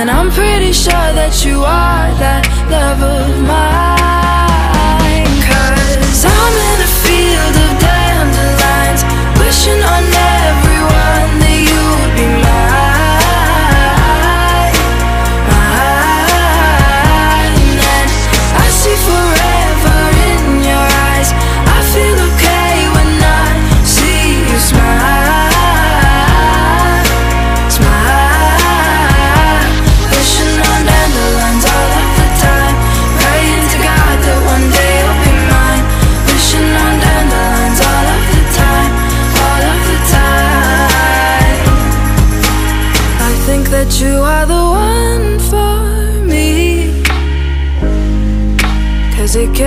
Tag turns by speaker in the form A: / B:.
A: And I'm pretty sure that you are that you are the one for me. Cause it gets